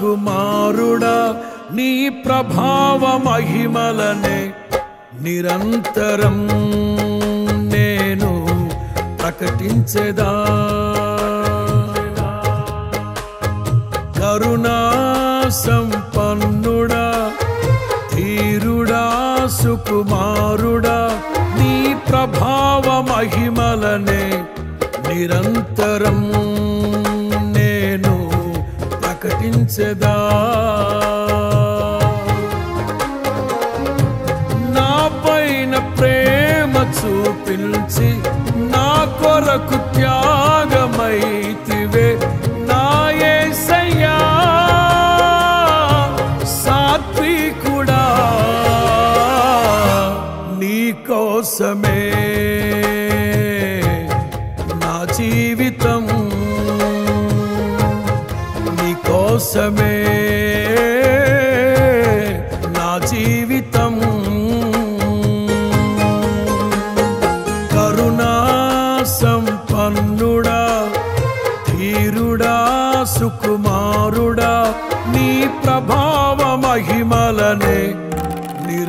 కుమారుడా నీ ప్రభావ మహిమలనే నిరంతరం నేను ప్రకటించెదా. కరుణా సంపన్నుడా ధీరుడా సుకుమారుడా నీ ప్రభావ మహిమలనే నిరంతరం ప్రకటించెదా నా పైన ప్రేమ చూపించి నా కొరకు త్యాగ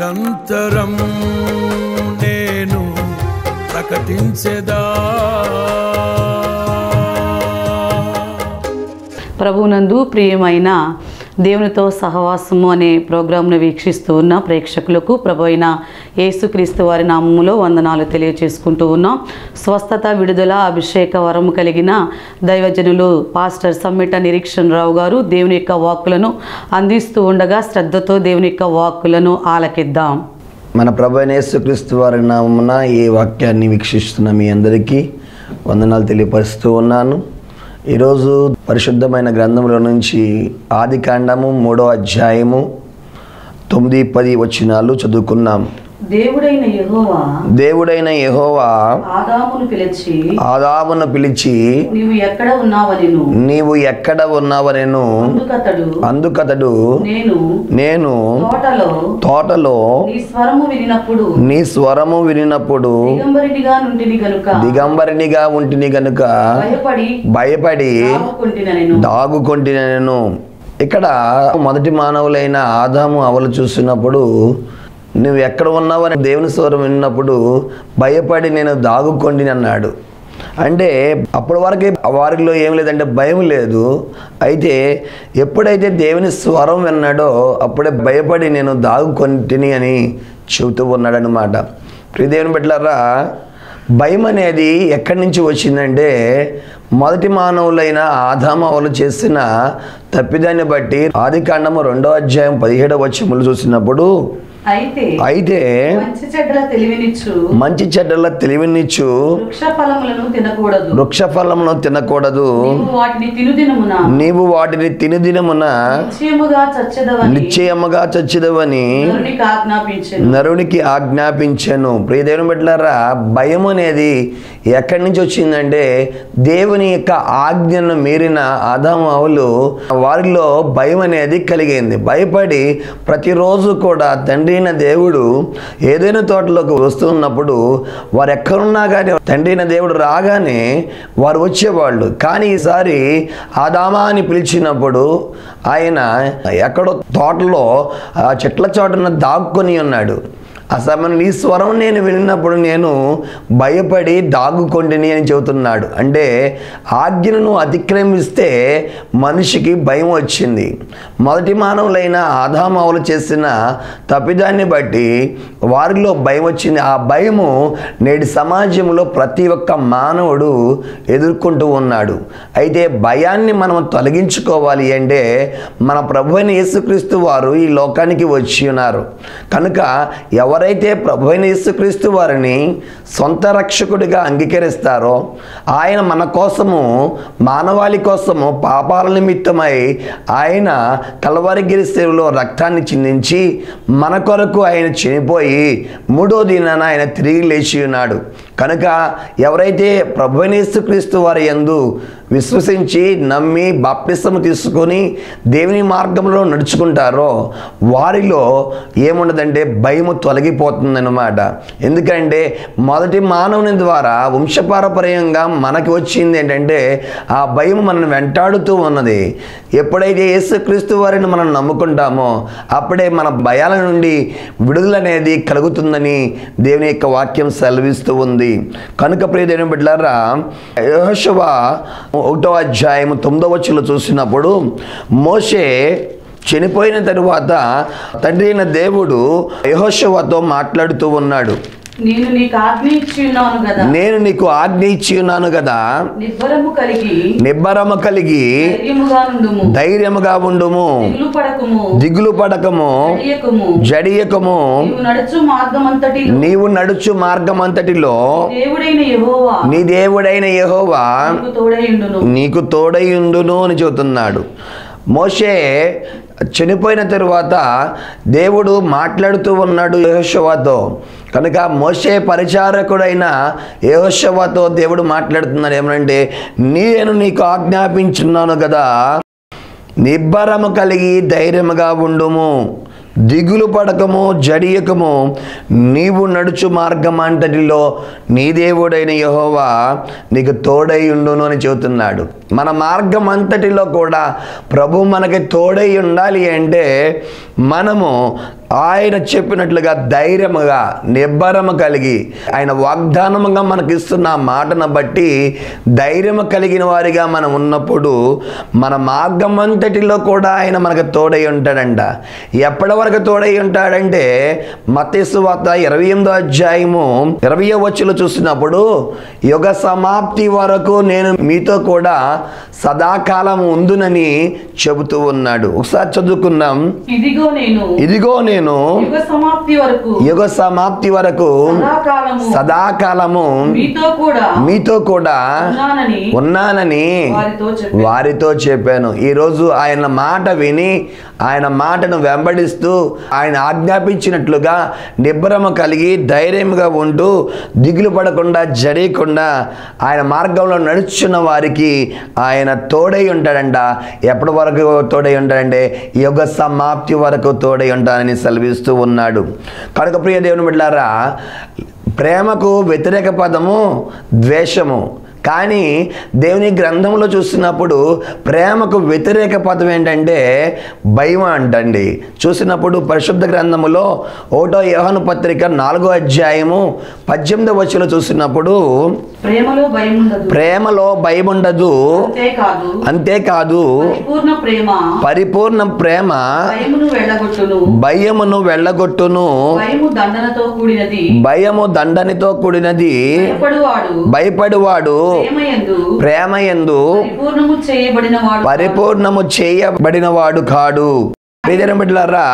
నిరంతరం నేను ప్రకటించేదా? ప్రభునందు ప్రియమైన దేవునితో సహవాసము అనే ప్రోగ్రాంను వీక్షిస్తూ ఉన్న ప్రేక్షకులకు ప్రభు అయిన యేసుక్రీస్తు వారి నామములో వందనాలు తెలియచేసుకుంటూ ఉన్నాం. స్వస్థత విడుదల అభిషేక వరము కలిగిన దైవజనులు పాస్టర్ సమ్మిట నిరీక్షణ్ రావు గారు దేవుని యొక్క వాక్కులను అందిస్తూ ఉండగా శ్రద్ధతో దేవుని యొక్క వాక్కులను ఆలకిద్దాం. మన ప్రభు అయిన యేసుక్రీస్తు వారి నామమున ఈ వాక్యాన్ని వీక్షిస్తున్న మీ అందరికీ వందనాలు తెలియపరుస్తూ ఉన్నాను. ఈరోజు పరిశుద్ధమైన గ్రంథంలో నుంచి ఆది కాండము మూడో అధ్యాయము తొమ్మిది పది వచ్చినాలు చదువుకున్నాం. దేవుడైన యెహోవా దేవుడైన యెహోవా ఆదామును పిలిచి ఆదామును పిలిచి నీవు ఎక్కడ ఉన్నావనిను? నీవు ఎక్కడ ఉన్నావనెను? అందుకతడు అందుకతడు నేను నేను తోటలో తోటలో నీ స్వరము వినినప్పుడు నీ స్వరము వినినప్పుడు దిగంబరినిగా నుండిని గనుక దిగంబరినిగా ఉంటిని గనుక భయపడి భయపడి దాగుకొంటిన నేను దాగుకొంటిన నేను ఇక్కడ మొదటి మానవులైన ఆదాము అవలు చూసినప్పుడు నువ్వు ఎక్కడ ఉన్నావని దేవుని స్వరం విన్నప్పుడు భయపడి నేను దాగుకోండి అన్నాడు. అంటే అప్పటి వరకు వారిలో ఏం లేదంటే భయం లేదు. అయితే ఎప్పుడైతే దేవుని స్వరం విన్నాడో అప్పుడే భయపడి నేను దాగుకొంటిని అని చెబుతూ ఉన్నాడనమాట ప్రియ దేవుని బిడ్డలారా భయం అనేది ఎక్కడి నుంచి వచ్చిందంటే మొదటి మానవులైన ఆదామవలు చేసిన తప్పిదాన్ని బట్టి ఆది కాండము రెండో అధ్యాయం పదిహేడవ వచ్చములు చూసినప్పుడు అయితే మంచి చెడ్డల తెలివినిచ్చు వృక్ష ఫలములను తినకూడదు. నీవు వాటిని తినుదినమున? నిశ్చయముగా చచ్చదవని. నరునికి ఆజ్ఞాపించాను. ప్రియదేవుని బిడ్డలారా భయం అనేది ఎక్కడి నుంచి వచ్చిందంటే దేవుని యొక్క ఆజ్ఞను మీరిన ఆదాము వారిలో భయం అనేది కలిగింది. భయపడి ప్రతిరోజు కూడా తండ్రి అయిన దేవుడు ఏదైనా తోటలోకి వస్తున్నప్పుడు వారు ఎక్కడున్నా కానీ తండ్రిన దేవుడు రాగానే వారు వచ్చేవాళ్ళు. కానీ ఈసారి ఆదామా అని పిలిచినప్పుడు ఆయన ఎక్కడో తోటలో ఆ చెట్ల చోటన దాక్కుని ఉన్నాడు. ఆ సమయం నీ స్వరం నేను విన్నప్పుడు నేను భయపడి దాగుకొండిని అని చెబుతున్నాడు. అంటే ఆజ్ఞను అతిక్రమిస్తే మనిషికి భయం వచ్చింది. మొదటి మానవులైన ఆదామావులు చేసిన తప్పిదాన్ని బట్టి వారిలో భయం వచ్చింది. ఆ భయము నేటి సమాజంలో ప్రతి ఒక్క మానవుడు ఎదుర్కొంటూ ఉన్నాడు. అయితే భయాన్ని మనం తొలగించుకోవాలి అంటే మన ప్రభు అయిన యేసుక్రీస్తు వారు ఈ లోకానికి వచ్చి ఉన్నారు. కనుక ఎవరు ఎవరైతే ప్రభు అయిన యేసుక్రీస్తు వారిని సొంత రక్షకుడిగా అంగీకరిస్తారో ఆయన మన కోసము మానవాళి కోసము పాపాల నిమిత్తమై ఆయన కలవరిగిరి సేవలో రక్తాన్ని చిందించి మన కొరకు ఆయన చనిపోయి మూడో దినాన ఆయన తిరిగి లేచి ఉన్నాడు కనుక ఎవరైతే ప్రభునేసుక్రీస్తు వారి యందు విశ్వసించి నమ్మి బాప్తిస్తము తీసుకొని దేవుని మార్గంలో నడుచుకుంటారో వారిలో ఏముండదంటే భయము తొలగిపోతుందన్నమాట. ఎందుకంటే మొదటి మానవుని ద్వారా వంశపారపర్యంగా మనకి వచ్చింది ఏంటంటే ఆ భయం మనల్ని వెంటాడుతూ ఉన్నది. ఎప్పుడైతే యేసుక్రీస్తు వారిని మనం నమ్ముకుంటామో అప్పుడే మన భయాల నుండి విడుదలనేది కలుగుతుందని దేవుని యొక్క వాక్యం సెలవిస్తూ ఉంది. కనుక ప్రియదైన బిడ్డారా యహోశవ ఒకటో అధ్యాయం తొమ్మిదో వచ్చులో చూసినప్పుడు మోషే చనిపోయిన తరువాత తండ్రి అయిన దేవుడు యహోశవతో మాట్లాడుతూ ఉన్నాడు. నేను నీకు ఆజ్ఞ ఇచ్చి ఉన్నాను కదా. నేను నీకు ఆజ్ఞ ఇచ్చి ఉన్నాను కదా. నిబ్బరము కలిగి నిబ్బరమ కలిగి ధైర్యముగా ఉండుము. దిగులు పడకము. జడియకము. నీవు నడుచు దేవుడైన యెహోవా. నీ దేవుడైన యెహోవా నీకు తోడయుండును అని చెబుతున్నాడు. మోషే చనిపోయిన తరువాత దేవుడు మాట్లాడుతూ ఉన్నాడు యెహోషువతో. కనుక మోసే పరిచారకుడైన యెహోషువతో దేవుడు మాట్లాడుతున్నాడు. ఏమనంటే నేను నీకు ఆజ్ఞాపించున్నాను కదా నిబ్బరము కలిగి ధైర్యముగా ఉండుము దిగులు పడకము జడియకము నీవు నడుచు మార్గం అంతటిలో నీ దేవుడైన యహోవా నీకు తోడై ఉండును అని చెబుతున్నాడు. మన మార్గం అంతటిలో కూడా ప్రభు మనకి తోడై ఉండాలి అంటే మనము ఆయన చెప్పినట్లుగా ధైర్యముగా నిబ్బరము కలిగి ఆయన వాగ్దానముగా మనకి ఇస్తున్న మాటను బట్టి ధైర్యము కలిగిన వారిగా మనం ఉన్నప్పుడు మన మార్గం అంతటిలో కూడా ఆయన మనకు తోడై ఉంటాడంట. ఎప్పటి వరకు తోడై ఉంటాడంటే మతేసు వార్త ఇరవై ఎనిమిదో అధ్యాయము ఇరవై వచ్చులు చూసినప్పుడు యుగ సమాప్తి వరకు నేను మీతో కూడా సదాకాలం ఉందునని చెబుతూ ఉన్నాడు. ఒకసారి చదువుకుందాం. ఇదిగో నేను. ఇదిగో నేను. యుగ సమాప్తి వరకు. సదాకాలము. మీతో కూడా ఉన్నానని వారితో చెప్పాను. ఈరోజు ఆయన మాట విని ఆయన మాటను వెంబడిస్తూ ఆయన ఆజ్ఞాపించినట్లుగా నిబ్బరమ కలిగి ధైర్యంగా ఉంటూ దిగులు పడకుండా జడేయకుండా ఆయన మార్గంలో నడుచున్న వారికి ఆయన తోడై ఉంటాడంట. ఎప్పటి వరకు తోడై ఉంటాడంటే యుగ సమాప్తి వరకు తోడై ఉంటానని సెలవిస్తూ ఉన్నాడు. కనుక ప్రియ దేవుని బిడ్డారా ప్రేమకు వ్యతిరేక పదము ద్వేషము. కానీ దేవుని గ్రంథంలో చూసినప్పుడు ప్రేమకు వ్యతిరేక పదం ఏంటంటే భయం అంటండి. చూసినప్పుడు పరిశుద్ధ గ్రంథములో ఒకటో యోహాను పత్రిక నాలుగో అధ్యాయము పద్దెనిమిదో వచ్చులో చూసినప్పుడు ప్రేమలో భయం ఉండదు ప్రేమలో భయం ఉండదు అంతేకాదు పరిపూర్ణ ప్రేమ. భయమును వెళ్ళగొట్టును. భయము దండనతో కూడినది. భయము దండనితో కూడినది. భయపడువాడు. భయపడువాడు. ప్రేమయందు పరిపూర్ణము చేయబడిన వాడు పరిపూర్ణము చేయబడిన వాడు కాడు. బిడ్డలారా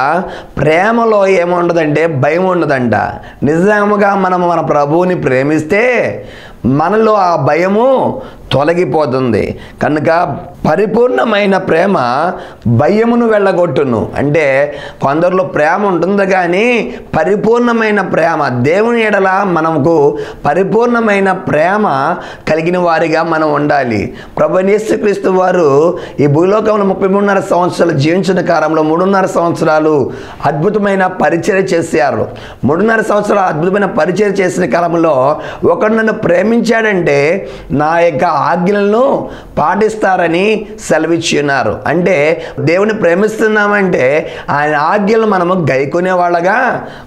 ప్రేమలో ఏముండదంటే భయం ఉండదంట నిజముగా మనం మన ప్రభువుని ప్రేమిస్తే మనలో ఆ భయము తొలగిపోతుంది. కనుక పరిపూర్ణమైన ప్రేమ భయమును వెళ్ళగొట్టును. అంటే కొందరిలో ప్రేమ ఉంటుంది కానీ పరిపూర్ణమైన ప్రేమ దేవుని ఎడల మనకు పరిపూర్ణమైన ప్రేమ కలిగిన వారిగా మనం ఉండాలి. ప్రభు వారు ఈ భూలోకంలో ముప్పై మూడున్నర సంవత్సరాలు జీవించిన కాలంలో మూడున్నర సంవత్సరాలు అద్భుతమైన పరిచయం చేశారు. మూడున్నర సంవత్సరాలు అద్భుతమైన పరిచయం చేసిన కాలంలో ఒకడు నన్ను ప్రేమించాడంటే నా యొక్క ఆజ్ఞలను పాటిస్తారని సెలవిచ్చున్నారు అంటే దేవుని ప్రేమిస్తున్నామంటే ఆయన ఆజ్ఞలు మనము గైకొనే వాళ్ళగా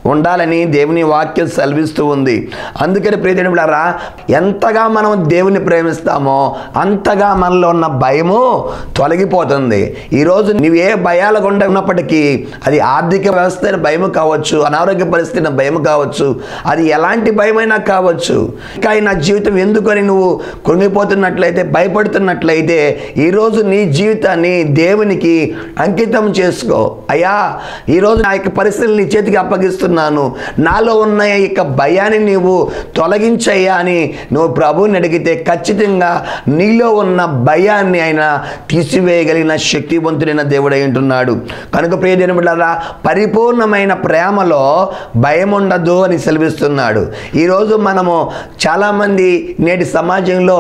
ఉండాలని దేవుని వాక్యం సెలవిస్తూ ఉంది. అందుకని ప్రియదేవులారా ఎంతగా మనం దేవుని ప్రేమిస్తామో అంతగా మనలో ఉన్న భయము తొలగిపోతుంది. ఈరోజు నువ్వు ఏ భయాలు గుండా ఉన్నప్పటికీ అది ఆర్థిక వ్యవస్థ అయిన భయము కావచ్చు అనారోగ్య పరిస్థితి భయం కావచ్చు అది ఎలాంటి భయమైనా కావచ్చు. ఇంకా నా జీవితం ఎందుకని నువ్వు కృంగిపోతున్నట్లయితే భయపడుతున్నట్లయితే ఈరోజు నీ జీవితాన్ని దేవునికి అంకితం చేసుకో. అయ్యా ఈరోజు నా యొక్క పరిస్థితులు నీ చేతికి అప్పగిస్తున్నాను. నాలో ఉన్న ఈ యొక్క భయాన్ని నీవు తొలగించయ్యా అని నువ్వు ప్రభువుని అడిగితే ఖచ్చితంగా నీలో ఉన్న భయాన్ని ఆయన తీసివేయగలిగిన శక్తివంతుడైన దేవుడై ఉంటున్నాడు. కనుక ప్రియదేని బిడ్డారా పరిపూర్ణమైన ప్రేమలో భయం ఉండదు అని సెలవిస్తున్నాడు. ఈరోజు మనము చాలామంది నేటి సమాజంలో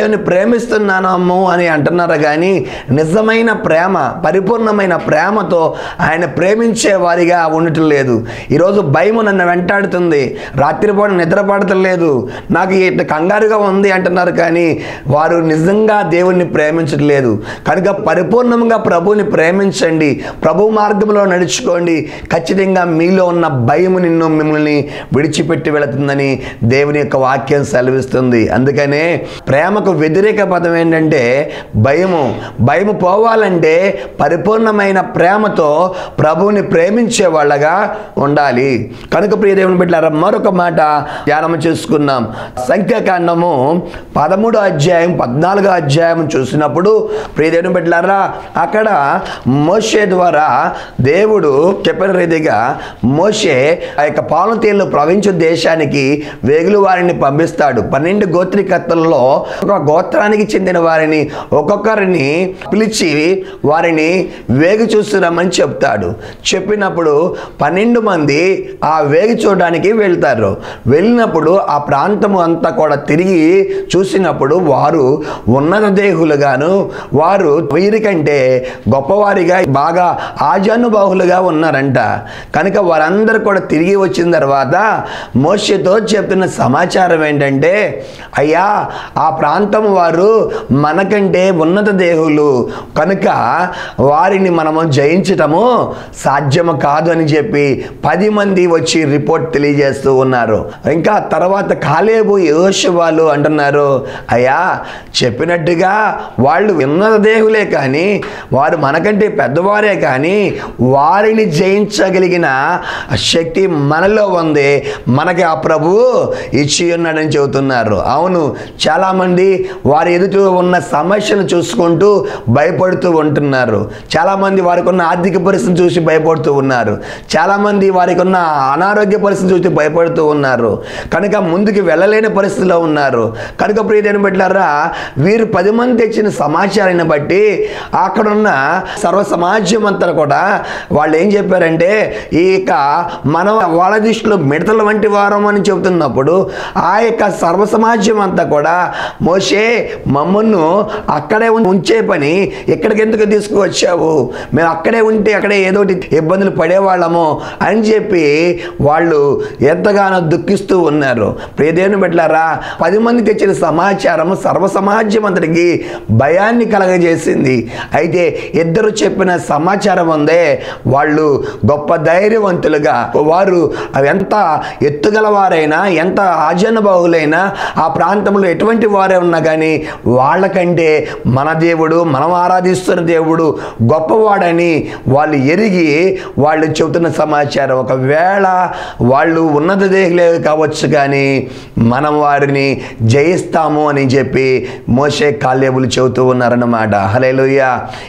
దేవుని ప్రేమిస్తున్నాము అని అంటున్నారు కానీ నిజమైన ప్రేమ పరిపూర్ణమైన ప్రేమతో ఆయన ప్రేమించే వారిగా ఉండటం లేదు. ఈరోజు భయం నన్ను వెంటాడుతుంది. రాత్రిపూట నిద్రపడటం లేదు. నాకు ఇట్లా కంగారుగా ఉంది అంటున్నారు కానీ వారు నిజంగా దేవుణ్ణి ప్రేమించట్లేదు కనుక పరిపూర్ణంగా ప్రభుని ప్రేమించండి. ప్రభు మార్గంలో నడుచుకోండి. ఖచ్చితంగా మీలో ఉన్న భయము నిన్ను మిమ్మల్ని విడిచిపెట్టి వెళుతుందని దేవుని యొక్క వాక్యం సెలవిస్తుంది. అందుకనే ప్రేమకు వ్యతిరేక పదం ఏంటంటే భయము. భయము పోవాలంటే పరిపూర్ణమైన ప్రేమతో ప్రభువుని ప్రేమించే వాళ్ళగా ఉండాలి. కనుక ప్రియదేవుని బిడ్డారా మరొక మాట ధ్యానం చేసుకున్నాం సంఖ్యాకాండము పదమూడో అధ్యాయం పద్నాలుగో అధ్యాయం చూసినప్పుడు ప్రియదేవుని బిడ్డారా అక్కడ మోషే ద్వారా దేవుడు చెప్పిన రీతిగా మోషే ఆ యొక్క పాలతీళ్ళు ప్రవించు దేశానికి వేగులు వారిని పంపిస్తాడు. పన్నెండు గోత్రికత్తల్లో ఒక గోత్రానికి చెందిన వారిని ఒక్కొక్కరిని పిలిచి వారిని వేగి చూస్తున్నామని చెప్తాడు. చెప్పినప్పుడు పన్నెండు మంది ఆ వేగి చూడడానికి వెళ్తారు. వెళ్ళినప్పుడు ఆ ప్రాంతము అంతా కూడా తిరిగి చూసినప్పుడు వారు ఉన్నత దేహులుగాను వారు వీరికంటే గొప్పవారిగా బాగా ఆజానుబాహులుగా ఉన్నారంట. కనుక వారందరూ కూడా తిరిగి వచ్చిన తర్వాత మోషతో చెప్తున్న సమాచారం ఏంటంటే అయ్యా ఆ ప్రాంతం ప్రాంతం వారు మనకంటే ఉన్నత దేహులు. కనుక వారిని మనము జయించటము సాధ్యము కాదు అని చెప్పి పది మంది వచ్చి రిపోర్ట్ తెలియజేస్తూ ఉన్నారు. ఇంకా తర్వాత కాలేబు యోశవాలు అంటున్నారు అయ్యా చెప్పినట్టుగా వాళ్ళు ఉన్నత దేహులే కానీ వారు మనకంటే పెద్దవారే కానీ వారిని జయించగలిగిన శక్తి మనలో ఉంది. మనకి ఆ ప్రభువు ఇచ్చి ఉన్నాడని చెబుతున్నారు. అవును చాలామంది వారి ఎదుట ఉన్న సమస్యను చూసుకుంటూ భయపడుతూ ఉంటున్నారు. చాలామంది వారికి ఉన్న ఆర్థిక పరిస్థితిని చూసి భయపడుతూ ఉన్నారు. చాలామంది వారికి ఉన్న అనారోగ్య పరిస్థితి చూసి భయపడుతూ ఉన్నారు. కనుక ముందుకు వెళ్ళలేని పరిస్థితిలో ఉన్నారు. కనుక ప్రియదేని పెట్టారా వీరు పది మంది తెచ్చిన సమాచారాన్ని బట్టి అక్కడున్న సర్వ సమాజం అంతా కూడా వాళ్ళు ఏం చెప్పారంటే ఇక మనం వాళ్ళ దృష్టిలో మిడతల వంటి వారం అని చెబుతున్నప్పుడు ఆ యొక్క సర్వ సమాజం అంతా కూడా మోషే మమ్మల్ని అక్కడే ఉంచే పని ఇక్కడికి ఎందుకు తీసుకువచ్చావు? మేము అక్కడే ఉంటే అక్కడే ఏదో ఇబ్బందులు పడేవాళ్ళము అని చెప్పి వాళ్ళు ఎంతగానో దుఃఖిస్తూ ఉన్నారు. ప్రియదేవుని పెట్టారా పది మంది తెచ్చిన సమాచారం సర్వ సమాజం అంతటికి భయాన్ని కలగజేసింది. అయితే ఇద్దరు చెప్పిన సమాచారం ఉందే వాళ్ళు గొప్ప ధైర్యవంతులుగా వారు ఎంత ఎత్తుగలవారైనా ఎంత ఆజనబాహులైనా ఆ ప్రాంతంలో ఎటువంటి వారే ఉన్నా కానీ వాళ్ళకంటే మన దేవుడు మనం ఆరాధిస్తున్న దేవుడు గొప్పవాడని వాళ్ళు ఎరిగి వాళ్ళు చెబుతున్న సమాచారం. ఒకవేళ వాళ్ళు ఉన్నత దేహలేదు కావచ్చు కానీ మనం వారిని జయిస్తాము అని చెప్పి మోసే కాలేబులు చెబుతూ ఉన్నారన్నమాట. హలేలుయ్య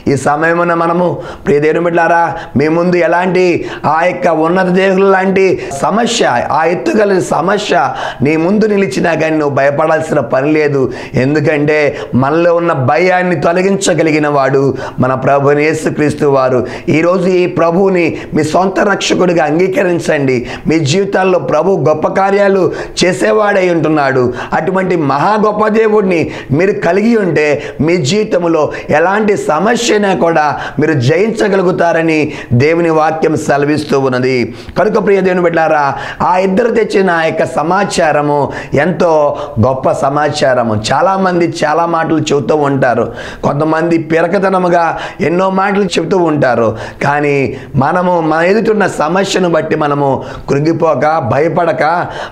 ఈ సమయమున మనము ప్రియదేవుని బిడ్డారా మీ ముందు ఎలాంటి ఆ యొక్క ఉన్నత దేహులు లాంటి సమస్య ఆ ఎత్తుగల సమస్య నీ ముందు నిలిచినా కానీ నువ్వు భయపడాల్సిన పని లేదు. ఎందుకంటే మనలో ఉన్న భయాన్ని తొలగించగలిగిన వాడు మన ప్రభుని యేసుక్రీస్తు వారు. ఈరోజు ఈ ప్రభువుని మీ సొంత రక్షకుడిగా అంగీకరించండి. మీ జీవితాల్లో ప్రభు గొప్ప కార్యాలు చేసేవాడై ఉంటున్నాడు. అటువంటి మహా గొప్ప దేవుడిని మీరు కలిగి ఉంటే మీ జీవితంలో ఎలాంటి సమస్యనే కూడా మీరు జయించగలుగుతారని దేవుని వాక్యం సెలవిస్తూ ఉన్నది. కనుక ప్రియ దేవుని బిడ్డారా ఆ ఇద్దరు తెచ్చిన ఆ యొక్క సమాచారము ఎంతో గొప్ప సమాచారము. చాలామంది చాలా మాటలు చెబుతూ ఉంటారు. కొంతమంది పిరకతనముగా ఎన్నో మాటలు చెబుతూ ఉంటారు. కానీ మనము మన ఎదుటిన్న సమస్యను బట్టి మనము కృంగిపోక భయపడక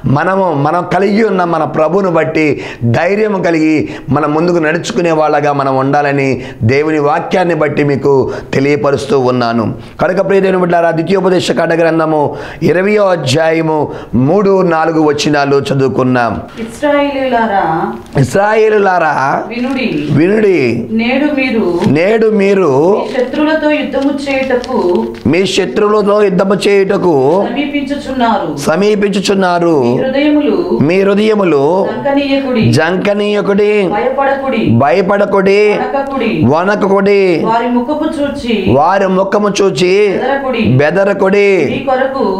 మనము మనం కలిగి ఉన్న మన ప్రభువును బట్టి ధైర్యం కలిగి మన ముందుకు నడుచుకునే వాళ్ళగా మనం ఉండాలని దేవుని వాక్యాన్ని బట్టి మీకు తెలియపరుస్తూ ఉన్నాను. కనుక ప్రియదేవుని బిడ్డారా ద్వితీయోపదేశ కాండ గ్రంథము ఇరవయో అధ్యాయము మూడు నాలుగు వచనాలు చదువుకున్నాం. ఇస్రాయేలీలారా ఇస్రాయేలులారా వినుడి. వినుడి. నేడు మీరు నేడు మీరు మీ శత్రువులతో యుద్ధము చేయుటకు మీ శత్రువులతో యుద్ధము చేయుటకు సమీపించుచున్నారు. సమీపించుచున్నారు. మీ హృదయములు జంకనీయకుడి. భయపడకుడి. వనకుడి వారి ముఖము చూచి బెదరకుడి.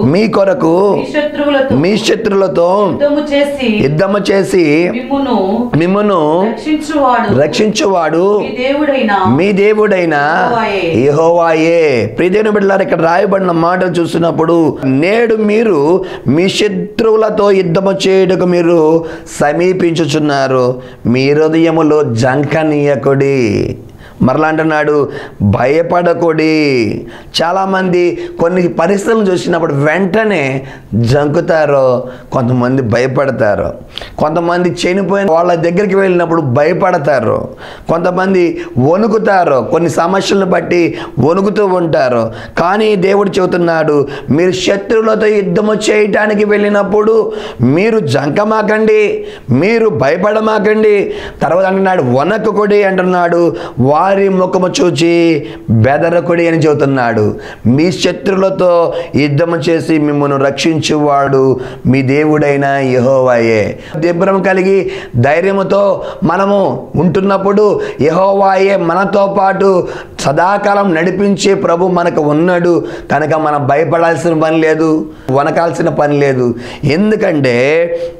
మీ కొరకు మీ శత్రువులతో మీ శత్రులతో యుద్ధము చేసి యుద్ధము చేసి మిమ్మును మిమ్మును రక్షించువాడు. మీ దేవుడైన. యెహోవాయే. ప్రియదేవుని బిడ్డలారా ఇక్కడ రాయబడిన మాటలు చూసినప్పుడు నేడు మీరు మీ శత్రువులతో యుద్ధము చేయుటకు మీరు సమీపించుచున్నారు. మీ హృదయములో జంకనీయకుడి. మరలా అంటున్నాడు భయపడకుడి. చాలామంది కొన్ని పరిస్థితులను చూసినప్పుడు వెంటనే జంకుతారు కొంతమంది భయపడతారు కొంతమంది చనిపోయిన వాళ్ళ దగ్గరికి వెళ్ళినప్పుడు భయపడతారు కొంతమంది వణుకుతారు కొన్ని సమస్యలను బట్టి వణుకుతూ ఉంటారు. కానీ దేవుడు చెబుతున్నాడు మీరు శత్రువులతో యుద్ధము చేయటానికి వెళ్ళినప్పుడు మీరు జంకమాకండి మీరు భయపడమాకండి. తర్వాత అంటున్నాడు వనకుడి అంటున్నాడు వారి ముఖము చూచి బెదరకుడి అని చెబుతున్నాడు. మీ శత్రులతో యుద్ధము చేసి మిమ్మల్ని రక్షించువాడు మీ దేవుడైన యహోవాయే. దిబ్బరం కలిగి ధైర్యముతో మనము ఉంటున్నప్పుడు యహోవాయే మనతో పాటు సదాకాలం నడిపించే ప్రభు మనకు ఉన్నాడు. కనుక మనం భయపడాల్సిన పని లేదు. వనకాల్సిన పని లేదు. ఎందుకంటే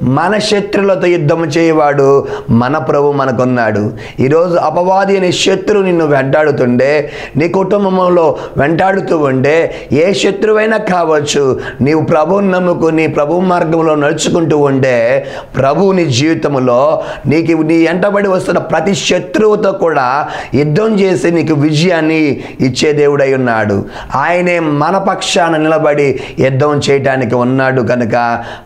మన శత్రులతో యుద్ధం చేయవాడు మన ప్రభు మనకున్నాడు. ఈరోజు అపవాది అనే శత్రువు నిన్ను వెంటాడుతుండే నీ కుటుంబంలో వెంటాడుతూ ఉండే ఏ శత్రువైనా కావచ్చు నీవు ప్రభువుని నమ్ముకుని ప్రభు మార్గంలో నడుచుకుంటూ ఉండే ప్రభు నీ జీవితంలో నీకు నీ ఎంటబడి వస్తున్న ప్రతి శత్రువుతో కూడా యుద్ధం చేసి నీకు విజయాన్ని ఇచ్చే దేవుడై ఉన్నాడు. ఆయనే మన పక్షాన నిలబడి యుద్ధం చేయ చేయటానికి ఉన్నాడు కనుక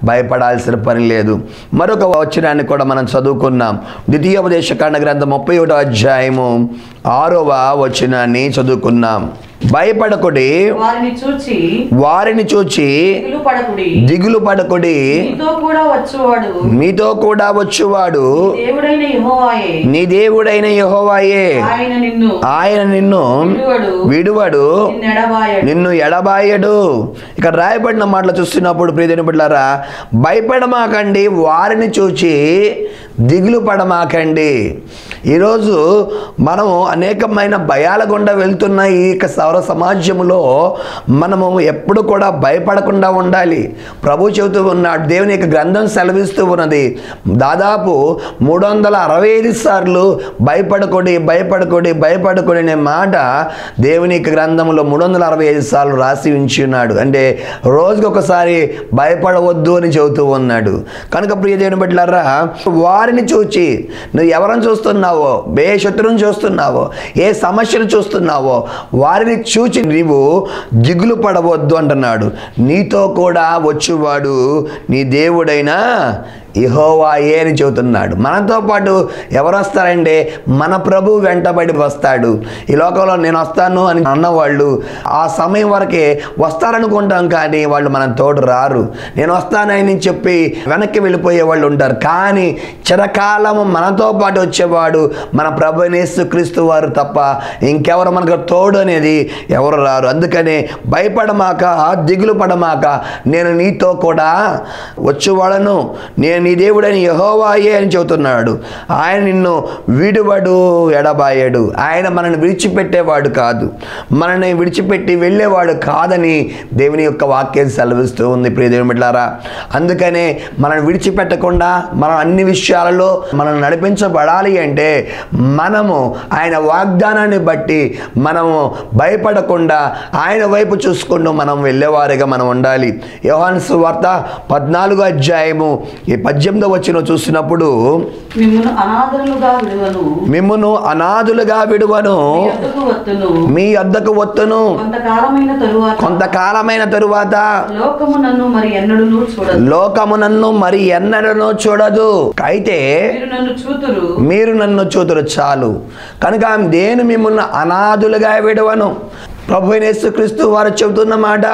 భయపడాల్సిన పని లేదు. మరొక వచనాన్ని కూడా మనం చదువుకున్నాం ద్వితీయోపదేశ కాండ గ్రంథం ముప్పై ఒకటో అధ్యాయము ఆరవ వచనాన్ని చదువుకున్నాం భయపడకుడి. వారిని చూచి వారిని చూచి దిగులు పడకుడి. మీతో కూడా వచ్చువాడు. నీ దేవుడైన యెహోవాయే. ఆయన నిన్ను విడువడు. నిన్ను ఎడబాయడు. ఇక్కడ రాయబడిన మాటలు చూస్తున్నప్పుడు ప్రియదేని బిడ్డారా భయపడమాకండి. వారిని చూచి దిగులు పడమాకండి. ఈరోజు మనము అనేకమైన భయాల గుండా వెళ్తున్న ఈ యొక్క సౌర సమాజంలో మనము ఎప్పుడు కూడా భయపడకుండా ఉండాలి. ప్రభు చెబుతూ ఉన్నాడు దేవుని యొక్క గ్రంథం సెలవిస్తూ ఉన్నది. దాదాపు మూడు వందల అరవై ఐదు సార్లు భయపడకొడి భయపడకొడి భయపడకొడి అనే మాట దేవుని యొక్క గ్రంథంలో మూడు వందల అరవై ఐదు సార్లు రాసి ఉంచి ఉన్నాడు. అంటే రోజుకి ఒకసారి భయపడవద్దు అని చెబుతూ ఉన్నాడు. కనుక ప్రియ దేవుని బిడ్డలారా వారిని చూచి నువ్వు ఎవరిని చూస్తున్నావు? ఏ శత్రువుని చూస్తున్నావో? ఏ సమస్యను చూస్తున్నావో? వారిని చూచి నీవు దిగులు పడవద్దు అంటున్నాడు. నీతో కూడా వచ్చువాడు నీ దేవుడైనా ఇహోవాయే అని చెబుతున్నాడు? మనతో పాటు ఎవరు వస్తారంటే మన ప్రభు వెంటబడి వస్తాడు. ఈ లోకంలో నేను వస్తాను అని అన్నవాళ్ళు ఆ సమయం వరకే వస్తారనుకుంటాం కానీ వాళ్ళు మన తోడు రారు. నేను వస్తానని చెప్పి వెనక్కి వెళ్ళిపోయే వాళ్ళు ఉంటారు. కానీ చిరకాలం మనతో పాటు వచ్చేవాడు మన ప్రభు క్రీస్తు వారు తప్ప ఇంకెవరు మనకు తోడు అనేది ఎవరు రారు. అందుకనే భయపడమాక దిగులు పడమాక నేను నీతో కూడా వచ్చేవాడను. నేను నీ దేవుడని యహోవాయే అని చెబుతున్నాడు. ఆయన నిన్ను విడువడు ఎడబాయడు. ఆయన మనల్ని విడిచిపెట్టేవాడు కాదు. మనల్ని విడిచిపెట్టి వెళ్ళేవాడు కాదని దేవుని యొక్క వాక్యం సెలవిస్తూ ఉంది ప్రియ దేవుని అందుకనే మనం విడిచిపెట్టకుండా మనం అన్ని విషయాలలో మనం నడిపించబడాలి అంటే మనము ఆయన వాగ్దానాన్ని బట్టి మనము భయపడకుండా ఆయన వైపు చూసుకుంటూ మనం వెళ్ళేవారిగా మనం ఉండాలి. యోహాను వార్త పద్నాలుగు అధ్యాయము ఈ పద్దెనిమిదో వచ్చిన చూసినప్పుడు మిమ్మును అనాథులుగా విడువను. మీ యొద్దకు వత్తును. కొంతకాలమైన తరువాత. లోకము నన్ను మరి ఎన్నడనో చూడదు. అయితే మీరు నన్ను చూతురు. మీరు నన్ను చూతురు చాలు. కనుక నేను మిమ్మల్ని అనాథులుగా విడవను. ప్రభు యేసుక్రీస్తు వారు చెబుతున్న మాట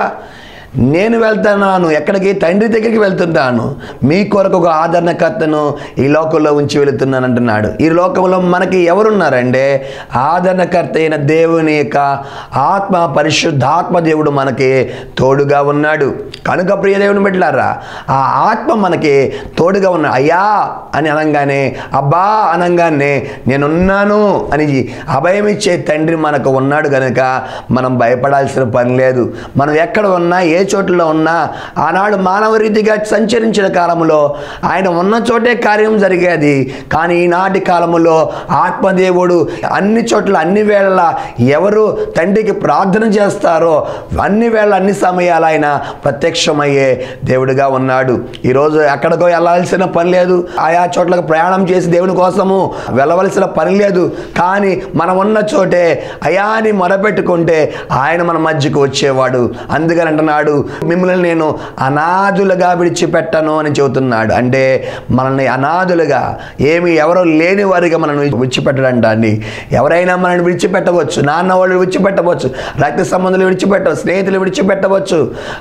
నేను వెళ్తున్నాను ఎక్కడికి? తండ్రి దగ్గరికి వెళ్తున్నాను మీ కొరకు ఒక ఆదరణకర్తను ఈ లోకంలో ఉంచి వెళుతున్నాను అంటున్నాడు. ఈ లోకంలో మనకి ఎవరున్నారంటే ఆదరణకర్త అయిన దేవుని యొక్క ఆత్మ పరిశుద్ధాత్మ దేవుడు మనకి తోడుగా ఉన్నాడు. కనుక ప్రియ దేవుని బిడ్డలారా ఆ ఆత్మ మనకి తోడుగా ఉన్నాడు అయ్యా అని అనగానే అబ్బా అనగానే నేనున్నాను అని అభయం ఇచ్చే తండ్రి మనకు ఉన్నాడు కనుక మనం భయపడాల్సిన పని లేదు. మనం ఎక్కడ ఉన్నా ఏ చోట్ల ఉన్నా ఆనాడు మానవ రీతిగా సంచరించిన కాలంలో ఆయన ఉన్న చోటే కార్యం జరిగేది. కానీ ఈనాటి కాలంలో ఆత్మదేవుడు అన్ని చోట్ల అన్ని వేళల ఎవరు తండ్రికి ప్రార్థన చేస్తారో అన్ని వేళ అన్ని సమయాలు ఆయన ప్రత్యక్షమయ్యే దేవుడిగా ఉన్నాడు. ఈరోజు ఎక్కడికో వెళ్ళాల్సిన పని లేదు. ఆయా చోట్లకు ప్రయాణం చేసి దేవుని కోసము వెళ్ళవలసిన పని లేదు. కానీ మనం ఉన్న చోటే అయాని మొరపెట్టుకుంటే ఆయన మన మధ్యకు వచ్చేవాడు. అందుకని అంటున్నాడు మిమ్మల్ని నేను అనాథులుగా విడిచిపెట్టను అని చెబుతున్నాడు. అంటే మనల్ని అనాథులుగా ఏమి ఎవరో లేని వారిగా మనల్ని విడిచిపెట్టడంట అండి. ఎవరైనా మనల్ని విడిచిపెట్టవచ్చు నాన్న వాళ్ళు విడిచిపెట్టవచ్చు రక్త సంబంధులు విడిచిపెట్టవచ్చు స్నేహితులు విడిచిపెట్టవచ్చు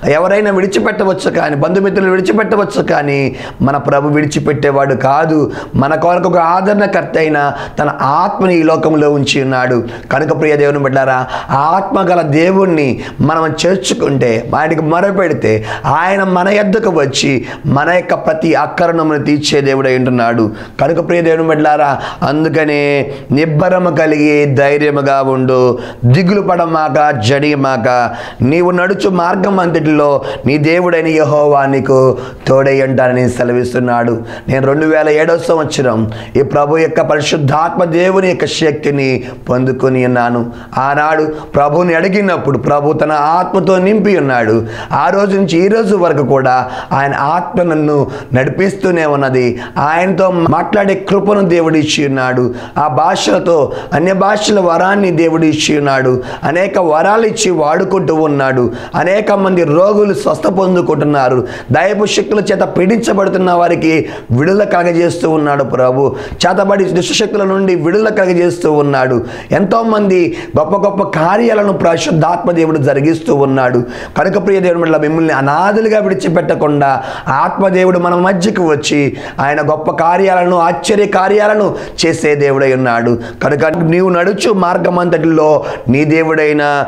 ఎవరైనా విడిచిపెట్టవచ్చు కానీ బంధుమిత్రులు విడిచిపెట్టవచ్చు కానీ మన ప్రభు విడిచిపెట్టేవాడు కాదు. మన కొరకు ఒక ఆదరణకర్త అయిన తన ఆత్మని ఈ లోకంలో ఉంచి ఉన్నాడు. కనుక ప్రియ దేవుని బిడ్డారా ఆత్మ గల దేవుణ్ణి మనం చేర్చుకుంటే ఆయనకు మొరపెడితే ఆయన మన ఎద్దకు వచ్చి మన యొక్క ప్రతి అక్కరణమును తీర్చే దేవుడై ఉంటున్నాడు. కనుక ప్రియ దేవుని బిడ్డారా అందుకనే నిబ్బరము కలిగి ధైర్యముగా ఉండు. దిగులు పడమాక జడియమాక. నీవు నడుచు మార్గం అంతటిలో నీ దేవుడైన యహోవా నీకు తోడై ఉంటానని సెలవిస్తున్నాడు. నేను రెండు వేల ఏడో సంవత్సరం ఈ ప్రభు యొక్క పరిశుద్ధాత్మ దేవుని యొక్క శక్తిని పొందుకొని ఉన్నాను. ఆనాడు ప్రభుని అడిగినప్పుడు ప్రభు తన ఆత్మతో నింపి ఉన్నాడు. ఆ రోజు నుంచి ఈ రోజు వరకు కూడా ఆయన ఆత్మ నన్ను నడిపిస్తూనే ఉన్నది. ఆయనతో మాట్లాడే కృపను దేవుడు ఇచ్చి ఉన్నాడు. ఆ భాషలతో అన్య భాషల వరాన్ని దేవుడు ఇచ్చి ఉన్నాడు. అనేక వరాలు ఇచ్చి వాడుకుంటూ ఉన్నాడు. అనేక మంది రోగులు స్వస్థ పొందుకుంటున్నారు. దయపు శక్తుల చేత పీడించబడుతున్న వారికి విడుదల కలగజేస్తూ ఉన్నాడు ప్రభు. చేతబడి దుష్టశక్తుల నుండి విడుదల కలగజేస్తూ ఉన్నాడు. ఎంతోమంది గొప్ప గొప్ప కార్యాలను పరిశుద్ధాత్మ దేవుడు జరిగిస్తూ ఉన్నాడు. కనుక ప్రియ దేవుడు వల్ల మిమ్మల్ని అనాథులుగా విడిచిపెట్టకుండా ఆత్మదేవుడు మన మధ్యకు వచ్చి ఆయన గొప్ప కార్యాలను ఆశ్చర్య కార్యాలను చేసే దేవుడై ఉన్నాడు. కనుక నీవు నడుచు మార్గం అంతటిలో నీ దేవుడైన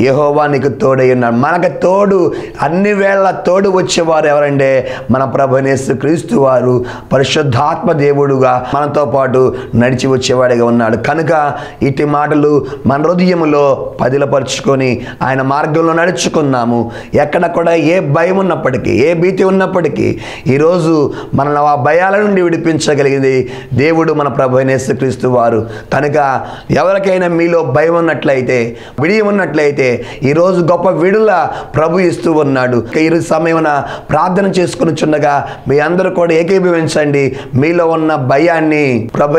యహోవా నీకు తోడై ఉన్నాడు. మనకు తోడు అన్ని వేళ తోడు వచ్చేవారు ఎవరంటే మన ప్రభునేసు క్రీస్తు వారు పరిశుద్ధాత్మ దేవుడుగా మనతో పాటు నడిచి వచ్చేవాడిగా ఉన్నాడు. కనుక ఇటు మాటలు మన హృదయంలో పదిలపరుచుకొని ఆయన మార్గంలో నడుచుకున్నాము ఎక్కడ కూడా ఏ భయం ఉన్నప్పటికీ ఏ భీతి ఉన్నప్పటికీ ఈరోజు మనల్ని ఆ భయాల నుండి విడిపించగలిగింది దేవుడు మన ప్రభునేసు క్రీస్తు వారు. కనుక ఎవరికైనా మీలో భయం ఉన్నట్లయితే విడియం ఉన్నట్లయితే ఈరోజు గొప్ప విడుల ప్రభు ఇస్తూ ఉన్నాడు. ఈ సమయమున ప్రార్థన చేసుకుని చుండగా మీ అందరూ కూడా ఏకీభవించండి. మీలో ఉన్న భయాన్ని ప్రభు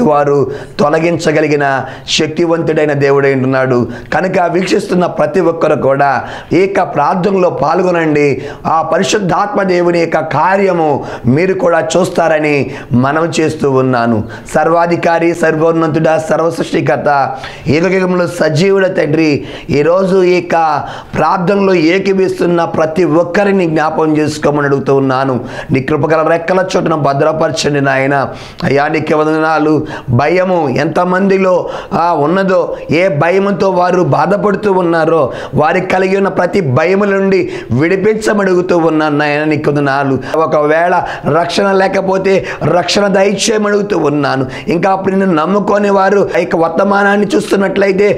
వారు తొలగించగలిగిన శక్తివంతుడైన దేవుడై ఉన్నాడు కనుక వీక్షిస్తున్న ప్రతి ఒక్కరు కూడా ఈ యొక్క ప్రార్థనలో పాల్గొనండి. ఆ పరిశుద్ధాత్మ దేవుని యొక్క కార్యము మీరు కూడా చూస్తారని మనం చేస్తూ ఉన్నాను. సర్వాధికారి సర్వోన్నతుడ సర్వసృష్టికర్త ఏకయుగంలో సజీవుడ తండ్రి ఈరోజు ఈ యొక్క ప్రార్థనలో ఏకీవిస్తున్న ప్రతి ఒక్కరిని జ్ఞాపకం చేసుకోమని అడుగుతూ ఉన్నాను. నీ కృపగల రెక్కల చోటున భద్రపరచండి నాయన. అయ్యా నీకు వందనాలు. భయము ఎంతమందిలో ఉన్నదో ఏ భయముతో వారు బాధపడుతూ ఉన్నారో వారికి కలిగి ఉన్న ప్రతి భయముల నుండి విడిపించమడుగుతూ ఉన్నాను నాయన. నీకు వందనాలు. ఒకవేళ రక్షణ లేకపోతే రక్షణ దయచేయమడుగుతూ ఉన్నాను. ఇంకా అప్పుడు నిన్ను నమ్ముకొని వారు ఆ యొక్క వర్తమానాన్ని చూస్తున్నట్లయితే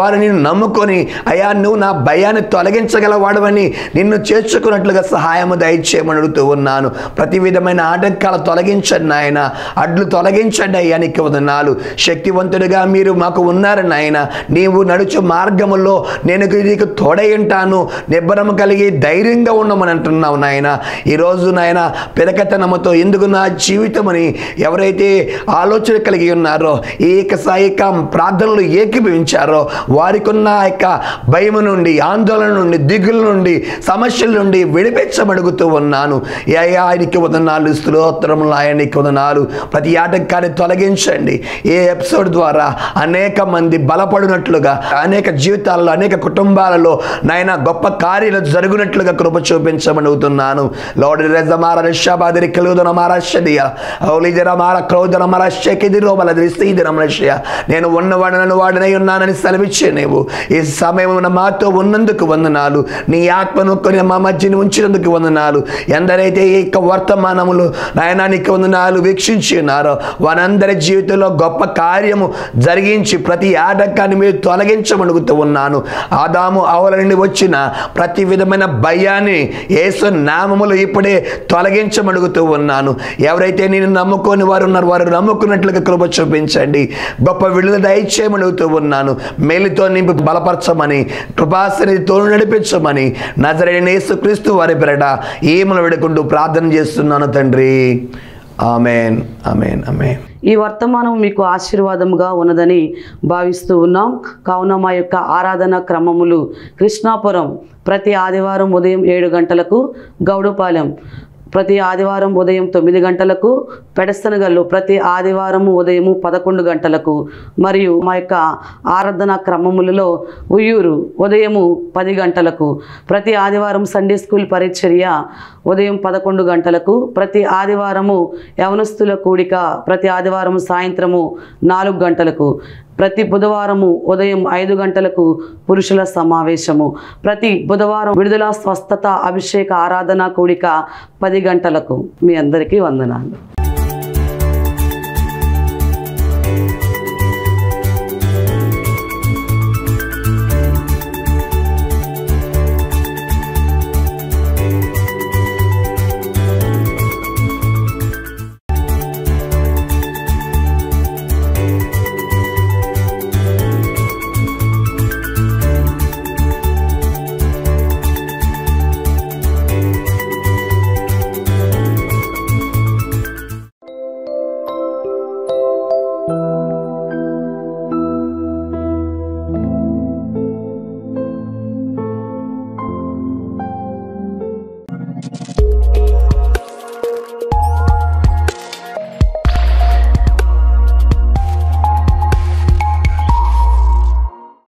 వారు నిన్ను నమ్ముకొని అయ్యా నువ్వు నా భయాన్ని తొలగించగలవాడవని నిన్ను చేర్చుకున్నట్లుగా సహాయము దయచేయమని అడుగుతూ ఉన్నాను. ప్రతి విధమైన ఆటంకాలు తొలగించండి నాయన. అడ్లు తొలగించండి అయ్యా నీకు వదనాలు. శక్తివంతుడిగా మీరు మాకు ఉన్నారు నాయన. నీవు నడుచు మార్గములో నేను నీకు తోడై ఉంటాను. నిబ్బరము కలిగి ధైర్యంగా ఉండమని అంటున్నావు నాయన. ఈరోజు నాయన పెరకతనముతో ఎందుకు నా జీవితమని ఎవరైతే ఆలోచన కలిగి ఉన్నారో ఏక యొక్క ప్రార్థనలు ఏకీభవించారో వారికి ఉన్న యొక్క భయం నుండి ఆందోళన నుండి దిగుల నుండి సమస్యల నుండి విడిపించబడుగుతూ ఉన్నాను. ఏ ఆయనకి వదనాలు స్తోత్రములు ఆయనకి వదనాలు. ప్రతి ఆటంకాన్ని తొలగించండి. ఏ ఎపిసోడ్ ద్వారా అనేక మంది బలపడినట్లుగా అనేక జీవితాల్లో అనేక కుటుంబాలలో నాయన గొప్ప కార్యాలు జరుగునట్లుగా కృప చూపించమడుగుతున్నాను లోడ్ రెజమార రిషాబాదిరి కలుగుదన మారషదియ ఔలిజర మార క్రౌదన మర శకిది రోమల దృష్టిదిన మనుష్య నేను ఉన్నవాడనను వాడనై ఉన్నానని సెలవిచ్చే నీవు ఈ సమయమున మాతో ఉన్నందుకు వందనాలు. నీ ఆత్మను కొన్ని మా మధ్యని ఉంచినందుకు వందనాలు. ఎందరైతే ఈ యొక్క వర్తమానములు నాయనానికి వందనాలు వీక్షించి ఉన్నారో వారందరి జీవితంలో గొప్ప కార్యము జరిగించి ప్రతి ఆటంకాన్ని మీరు తొలగించమడుగుతూ ఉన్నాను. ఆదాము ఆవుల నుండి వచ్చిన ప్రతి విధమైన భయాన్ని యేసు నామములు ఇప్పుడే తొలగించమడుగుతూ ఉన్నాను. ఎవరైతే నేను నమ్ముకొని వారు ఉన్నారు వారు నమ్ముకున్నట్లుగా కృప చూపించండి. గొప్ప విడుదల దయచేయమడుగుతూ ఉన్నాను. మేలుతో నింపి బలపర కృపాసని తోడు నడిపించమని నజరైన యేసుక్రీస్తు వారి పెరట ఏమను విడకుంటూ ప్రార్థన చేస్తున్నాను తండ్రి. Amen amen amen. ఈ వర్తమానం మీకు ఆశీర్వాదముగా ఉన్నదని భావిస్తూ ఉన్నాం. కావున మా యొక్క ఆరాధన క్రమములు కృష్ణాపురం ప్రతి ఆదివారం ఉదయం ఏడు గంటలకు గౌడపాలెం ప్రతి ఆదివారం ఉదయం తొమ్మిది గంటలకు పెడస్తనగల్లు ప్రతి ఆదివారం ఉదయం పదకొండు గంటలకు మరియు మా యొక్క ఆరాధన క్రమములలో ఉయ్యూరు ఉదయము పది గంటలకు. ప్రతి ఆదివారం సండే స్కూల్ పరిచర్య ఉదయం పదకొండు గంటలకు. ప్రతి ఆదివారము యవనస్తుల కూడిక ప్రతి ఆదివారం సాయంత్రము నాలుగు గంటలకు. ప్రతి బుధవారము ఉదయం ఐదు గంటలకు పురుషుల సమావేశము. ప్రతి బుధవారం విడుదల స్వస్థత అభిషేక ఆరాధన కూడిక పది గంటలకు. మీ అందరికీ వందనాలు.